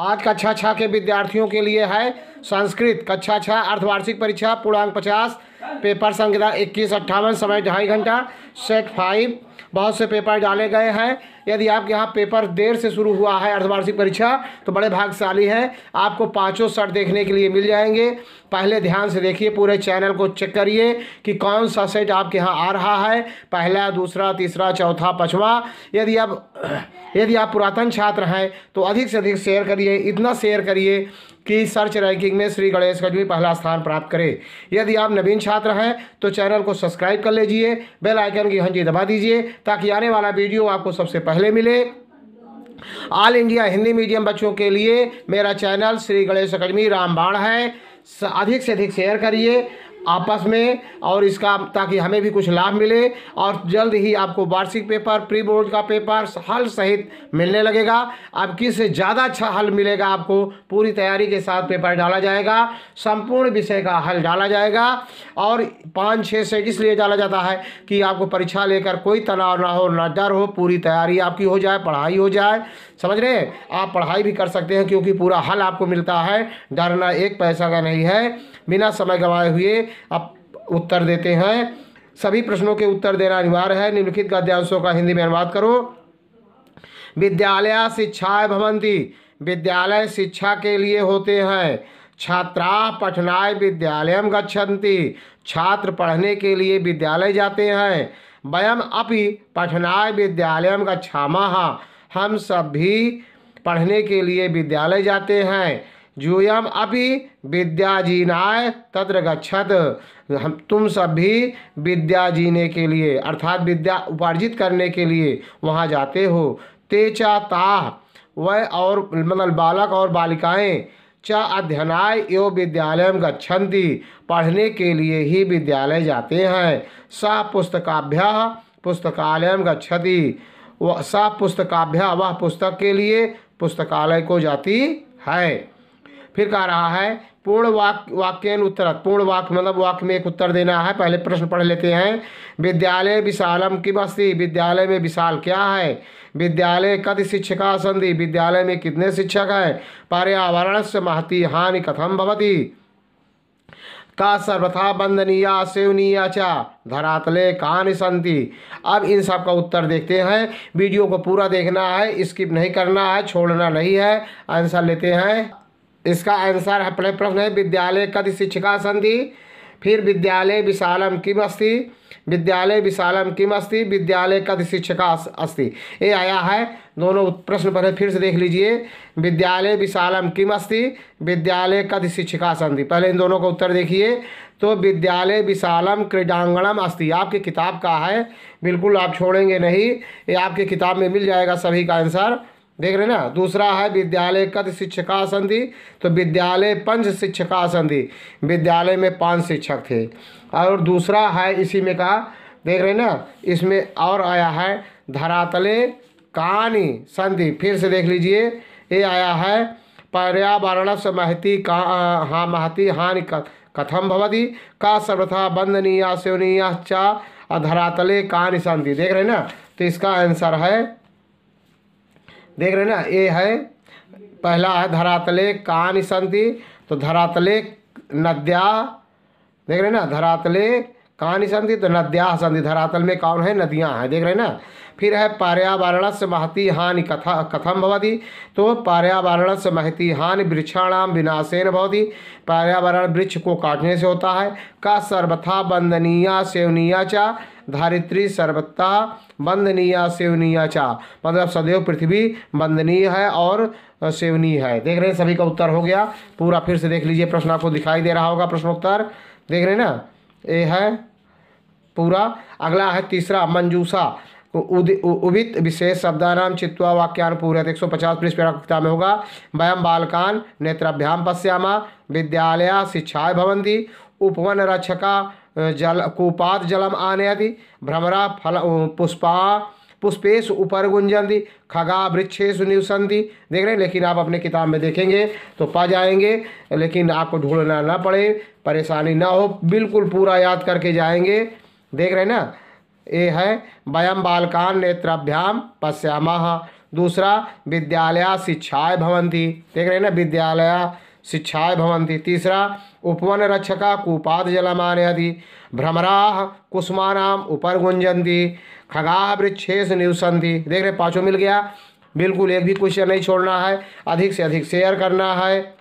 आज कक्षा छः के विद्यार्थियों के लिए है। संस्कृत, कक्षा छः, अर्धवार्षिक परीक्षा, पूर्णांक पचास, पेपर संख्या इक्कीस, अट्ठावन, समय ढाई घंटा सेट फाइव बहुत से पेपर डाले गए हैं। यदि आपके यहाँ पेपर देर से शुरू हुआ है, अर्धवार्षिक परीक्षा तो बड़े भाग्यशाली हैं। आपको पाँचों सेट देखने के लिए मिल जाएँगे। पहले ध्यान से देखिए, पूरे चैनल को चेक करिए कि कौन सा सेट आपके यहाँ आ रहा है। पहला, दूसरा, तीसरा, चौथा, पाँचवा। यदि आप यदि आप पुरातन छात्र हैं तो अधिक से अधिक शेयर करिए। इतना शेयर करिए कि सर्च रैंकिंग में श्री गणेश अकादमी पहला स्थान प्राप्त करे। यदि आप नवीन छात्र हैं तो चैनल को सब्सक्राइब कर लीजिए, बेल आइकन की हंजी दबा दीजिए, ताकि आने वाला वीडियो आपको सबसे पहले मिले। ऑल इंडिया हिंदी मीडियम बच्चों के लिए मेरा चैनल श्री गणेश अकेडमी रामबाण है। अधिक से अधिक शेयर करिए। आपस में और इसका ताकि हमें भी कुछ लाभ मिले और जल्द ही आपको वार्षिक पेपर प्री बोर्ड का पेपर, हल सहित मिलने लगेगा। अब किस से ज़्यादा अच्छा हल मिलेगा आपको? पूरी तैयारी के साथ पेपर डाला जाएगा, संपूर्ण विषय का हल डाला जाएगा और पाँच, छः सेट इसलिए डाला जाता है कि आपको परीक्षा लेकर कोई तनाव ना हो, ना डर हो, पूरी तैयारी आपकी हो जाए, पढ़ाई हो जाए समझ रहे हैं? आप पढ़ाई भी कर सकते हैं क्योंकि पूरा हल आपको मिलता है। डरना एक पैसा का नहीं है। बिना समय गंवाए हुए आप उत्तर देते हैं। सभी प्रश्नों के उत्तर देना अनिवार्य है। निम्नलिखित गद्यांशों का हिंदी में अनुवाद करो। विद्यालय शिक्षाएँ भवंती। विद्यालय शिक्षा के लिए होते हैं। छात्रा पठनाय विद्यालय गच्छन्ति। छात्र पढ़ने के लिए विद्यालय जाते हैं। वयम अपि पठनाय विद्यालय गच्छामः। हम सब भी पढ़ने के लिए विद्यालय जाते हैं। जूयम अभी विद्या जीनाय तत्र गच्छत हम, तुम सब भी विद्या जीने के लिए, अर्थात विद्या उपार्जित करने के लिए वहाँ जाते हो। तेचा ताह वह और मतलब बालक और बालिकाएँ च अध्ययनाय एवं विद्यालय गच्छन्ति। पढ़ने के लिए ही विद्यालय जाते हैं। स पुस्तकाभ्य पुस्तकालय गच्छति। वह स पुस्तकाभ्या वह पुस्तक के लिए पुस्तकालय को जाती है। फिर कह रहा है, पूर्ण वाक्य वाक्यन उत्तर, पूर्ण वाक्य मतलब वाक्य में एक उत्तर देना है। पहले प्रश्न पढ़ लेते हैं। विद्यालय विशालम किम अस्ति? विद्यालय में विशाल क्या है? विद्यालय कद शिक्षका संधि? विद्यालय में कितने शिक्षक हैं? पर्यावरण से महती हानि कथम भवती? का सर्वथा बंदनीया, सेवनीया चा धरातले कहानी संति। अब इन सब का उत्तर देखते हैं। वीडियो को पूरा देखना है, स्किप नहीं करना है, छोड़ना नहीं है। आंसर लेते हैं। इसका आंसर है प्रश्न है, विद्यालय कद शिक्षिका संधि फिर विद्यालय विशालम किम अस्ति? विद्यालय विशालम किम अस्ति? विद्यालय कद शिक्षिका अस्ति? ये आया है। दोनों प्रश्न पहले फिर से देख लीजिए। विद्यालय विशालम किम अस्ति? विद्यालय कद शिक्षिका संधि। पहले इन दोनों का उत्तर देखिए। तो विद्यालय विशालम क्रीडांगणम अस्ति। आपकी किताब का है। बिल्कुल आप छोड़ेंगे नहीं। ये आपकी किताब में मिल जाएगा सभी का आंसर। देख रहे ना, दूसरा है विद्यालय कद शिक्षका संधि तो विद्यालय पंच शिक्षका संधि। विद्यालय में पाँच शिक्षक थे। और दूसरा है इसी में कहा, देख रहे ना, इसमें और आया है धरातले कहानी संधि। फिर से देख लीजिए, ये आया है पर्यावरण से महती का हाँ महती हानि कथम भवती? का सर्वथा बंदनीय सेवनीय चा, धरातले कहानी संधि। देख रहे ना तो इसका आंसर है देख रहे हैं ना, ये है पहला है धरातले कान संति तो धरातले नद्या, देख रहे हैं ना, धरातले कहानी संति तो नद्या संधि, धरातल में कौन है नदियाँ हैं। देख रहे हैं ना? फिर है पर्यावरण से महती हानि कथा कथम भवती? तो पर्यावरण से महती हानि वृक्षाणाम विनाशेन भवती। पर्यावरण वृक्ष को काटने से होता है। का सर्वथा बंदनीय सेवनीय चा? धारित्री सर्वथा बंदनीय सेवनीय चा। मतलब सदैव पृथ्वी बंदनीय है और सेवनीय है। देख रहे हैं, सभी का उत्तर हो गया। पूरा फिर से देख लीजिए, प्रश्न आपको दिखाई दे रहा होगा प्रश्नोत्तर। देख रहे हैं ना? ये है पूरा। अगला है तीसरा मंजूसा उदित विशेष शब्दानाम चित्वा वाक्यान पूरे एक सौ पचास पृष्ठ किताब में होगा। वयम बालकान नेत्राभ्याम पश्यामा। विद्यालय शिक्षाएँ भवंती उपवन रक्षका जल, कूपात जलम आनयति। भ्रमरा फल पुष्पा पुष्पेश ऊपर गुंजंती खगा वृक्षेश निवसंती देख रहे हैं, लेकिन आप अपने किताब में देखेंगे तो पा जाएँगे, लेकिन आपको ढूंढना ना पड़े, परेशानी ना हो, बिल्कुल पूरा याद करके जाएँगे। देख रहे ना? ये है वयम बालकान नेत्राभ्याम पश्यामा। दूसरा, विद्यालय शिक्षाएँ भवंती देख रहे ना? विद्यालय शिक्षाएँ भवंती तीसरा उपवन रक्षका कूपाद जलमानयति भ्रमराह कुसुमानाम उपर गुंजंती खगा वृक्षेश निवसंती देख रहे पाँचों मिल गया। बिल्कुल एक भी क्वेश्चन नहीं छोड़ना है। अधिक से अधिक शेयर करना है।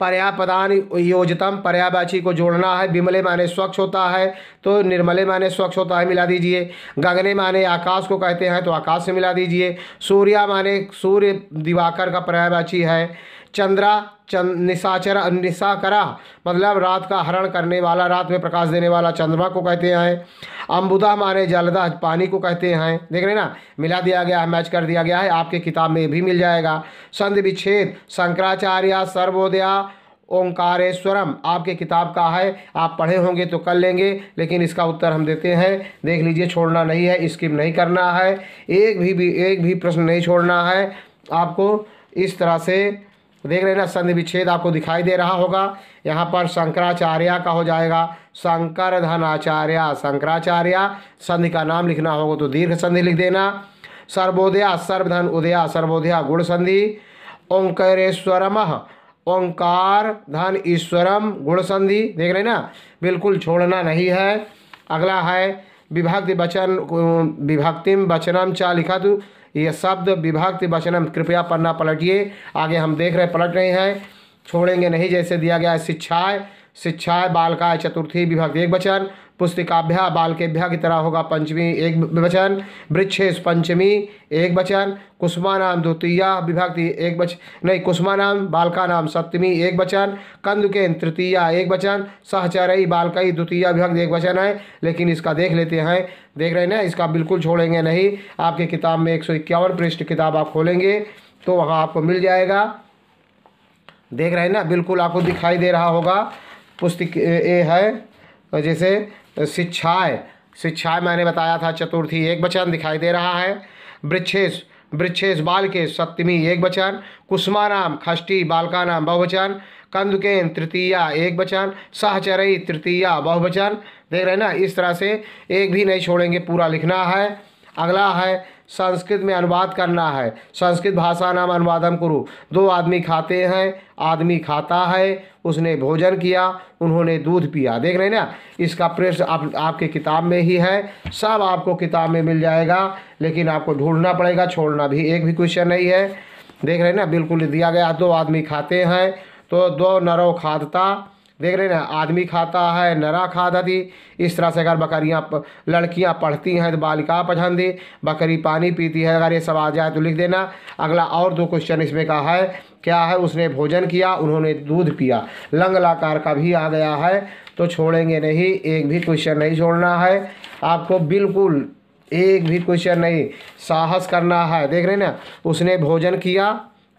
पर्यापदान योजतम पर्यावाची को जोड़ना है। विमले माने स्वच्छ होता है। तो निर्मले माने स्वच्छ होता है, मिला दीजिए। गगने माने आकाश को कहते हैं तो आकाश से मिला दीजिए। सूर्या माने सूर्य दिवाकर का पर्यावाची है। चंद्रा चंद निशाचर निशाकरा मतलब रात का हरण करने वाला रात में प्रकाश देने वाला चंद्रमा को कहते हैं। अम्बुदा माने जलदा पानी को कहते हैं। देख रहे ना? मिला दिया गया है मैच कर दिया गया है। आपके किताब में भी मिल जाएगा। संधि विच्छेद शंकराचार्य सर्वोदया ओंकारेश्वरम आपके किताब का है। आप पढ़े होंगे तो कर लेंगे लेकिन इसका उत्तर हम देते हैं। देख लीजिए छोड़ना नहीं है स्किप नहीं करना है। एक भी, भी एक भी प्रश्न नहीं छोड़ना है। आपको इस तरह से देख रहे ना संधि विच्छेद आपको दिखाई दे रहा होगा। यहाँ पर शंकराचार्य का हो जाएगा। शंकर धनाचार्य, शंकराचार्य, संधि का नाम लिखना होगा तो दीर्घ संधि लिख देना। सर्वोदया सर्वधन उदया, सर्वोदया गुण संधि। ओंकारेश्वरम, ओंकार धन ईश्वरम गुण संधि। देख रहे ना, बिल्कुल छोड़ना नहीं है। अगला है, विभक्ति वचन, विभक्तिम वचनम चा लिखा तो ये शब्द विभक्ति वचनम कृपया पढ़ना पलटिए। आगे हम देख रहे, पलट रहे हैं। छोड़ेंगे नहीं जैसे दिया गया है, शिक्षाएँ शिक्षाएँ बालकाय चतुर्थी विभक्ति एक वचन। पुस्तिकाभ्या, बालकेभ्या की तरह होगा पंचमी, एक वचन वृक्षेश पंचमी, एक वचन कुसुमा नाम द्वितीया विभक्ति, एक वचन नहीं कुसुमा नाम बालका नाम सप्तमी, एक वचन, कंदुकेन तृतीया, एक वचन सहचरई बालकई द्वितीया विभक्ति, एक वचन है, लेकिन इसका देख लेते हैं, देख रहे हैं ना, इसका बिल्कुल छोड़ेंगे नहीं, आपके किताब में एक सौ इक्यावन पृष्ठ किताब आप खोलेंगे तो वहाँ आपको मिल जाएगा। देख रहे हैं ना, बिल्कुल आपको दिखाई दे रहा होगा, पुस्तक ये है, जैसे शिक्षाएँ शिक्षाएँ मैंने बताया था, चतुर्थी एक बचन दिखाई दे रहा है। वृक्षेश वृक्षेश बाल के सप्तमी एक बचन कुष्मा नाम खष्टी बालका नाम बहुवचन कंदुकेन तृतीया एक बचन, सहचरई तृतीया बहुवचन देख रहे हैं ना, इस तरह से एक भी नहीं छोड़ेंगे, पूरा लिखना है। अगला है संस्कृत में अनुवाद करना है। संस्कृत भाषा नाम अनुवादम करो। दो आदमी खाते हैं, आदमी खाता है, उसने भोजन किया, उन्होंने दूध पिया। देख रहे ना? इसका प्रश्न आप, आपके किताब में ही है। सब आपको किताब में मिल जाएगा, लेकिन आपको ढूंढना पड़ेगा, छोड़ना भी एक भी क्वेश्चन नहीं है। देख रहे ना? बिल्कुल दिया गया, दो आदमी खाते हैं तो दो नरो खादता देख रहे ना, आदमी खाता है, नरा खादती इस तरह से अगर बकरियाँ लड़कियाँ पढ़ती हैं तो बालिका पढ़ंदी बकरी पानी पीती है, अगर ये सब आ जाए तो लिख देना। अगला और दो क्वेश्चन इसमें का है, क्या है उसने भोजन किया? उन्होंने दूध पिया। लंग लाकार का भी आ गया है तो छोड़ेंगे नहीं, एक भी क्वेश्चन नहीं छोड़ना है। आपको बिल्कुल एक भी क्वेश्चन नहीं, साहस करना है। देख रहे ना, उसने भोजन किया,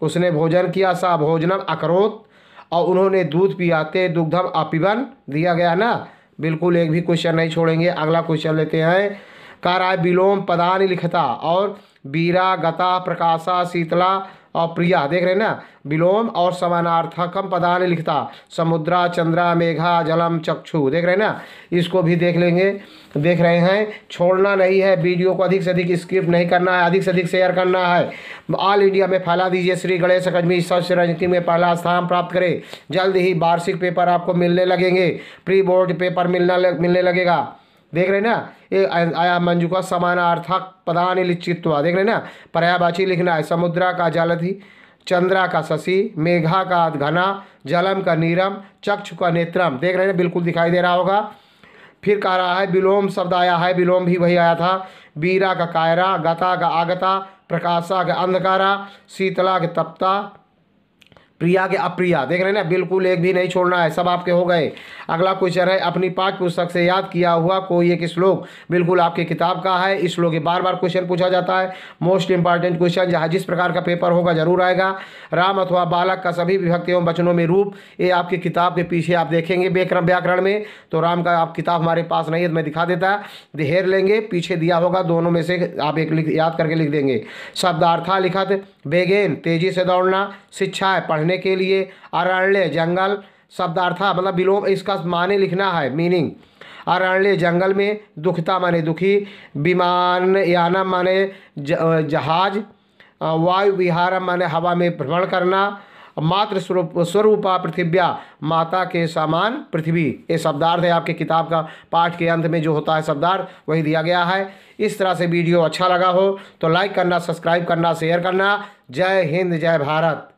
उसने भोजन किया सा, भोजनम अकरोत। और उन्होंने दूध पियाते दुग्धम अपिबन दिया गया ना। बिल्कुल एक भी क्वेश्चन नहीं छोड़ेंगे। अगला क्वेश्चन लेते हैं। काराय विलोम पदान लिखता और बीरा, गता, प्रकाशा, शीतला और प्रिया, देख रहे हैं ना? विलोम और समानार्थकम पदान लिखता। समुद्रा, चंद्रा, मेघा, जलम, चक्षु, देख रहे हैं ना? इसको भी देख लेंगे। देख रहे हैं, छोड़ना नहीं है। वीडियो को अधिक से अधिक स्किप नहीं करना है। अधिक से अधिक शेयर करना है। ऑल इंडिया में फैला दीजिए श्री गणेश अकादमी। सस्य राजनीति में पहला स्थान प्राप्त करें। जल्द ही वार्षिक पेपर आपको मिलने लगेंगे। प्री बोर्ड पेपर मिलना लग, मिलने लगेगा। देख रहे ना? ये आया मंजू का समानार्थक पदान लिचित्वा देख रहे ना? पर्यावाची लिखना है। समुद्रा का जलधि चंद्रा का शशि मेघा का घना जलम का नीरम चक्षु का नेत्रम। देख रहे हैं बिल्कुल दिखाई दे रहा होगा। फिर कह रहा है, विलोम शब्द आया है, विलोम भी वही आया था। बीरा का कायरा, गता का आगता, प्रकाशा का अंधकारा, शीतला के तप्ता प्रिया के अप्रिया, देख रहे हैं ना, बिल्कुल एक भी नहीं छोड़ना है, सब आपके हो गए। अगला क्वेश्चन है, अपनी पाठ पुस्तक से याद किया हुआ कोई एक श्लोक? बिल्कुल आपके किताब का है, इस श्लोक बार बार क्वेश्चन पूछा जाता है। मोस्ट इंपॉर्टेंट क्वेश्चन जहाँ जिस प्रकार का पेपर होगा, ज़रूर आएगा। राम अथवा बालक का सभी विभक्ति एवं वचनों में रूप, ये आपकी किताब के पीछे आप देखेंगे व्याकरण व्याकरण में। तो राम का आप किताब हमारे पास नहीं है तो मैं दिखा देता। देर लेंगे, पीछे दिया होगा, दोनों में से आप एक याद करके लिख देंगे। शब्दार्था लिखत, बेगेन, तेज़ी से दौड़ना, शिक्षा है के लिए अरण्य जंगल शब्दार्था मतलब विलोम, इसका माने लिखना है मीनिंग अरण्य जंगल में दुखता माने दुखी, विमान यानम माने जहाज़ वायु विहार माने हवा में भ्रमण करना, मात्र स्वरूप, स्वरूपा पृथिव्या, माता के समान पृथ्वी। ये शब्दार्थ है आपके किताब का पाठ के अंत में जो होता है शब्दार्थ, वही दिया गया है। इस तरह से वीडियो अच्छा लगा हो तो लाइक करना सब्सक्राइब करना शेयर करना। जय हिंद, जय भारत।